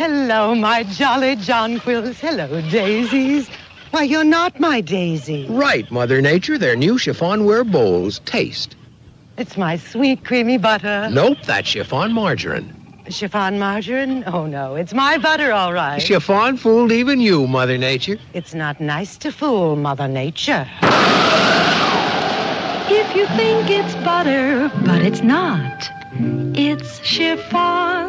Hello, my jolly jonquils. Hello, daisies. Why, you're not my daisy. Right, Mother Nature. They're new chiffonware bowls. Taste. It's my sweet creamy butter. Nope, that's chiffon margarine. Chiffon margarine? Oh, no. It's my butter, all right. Chiffon fooled even you, Mother Nature. It's not nice to fool Mother Nature. If you think it's butter, but it's not, it's chiffon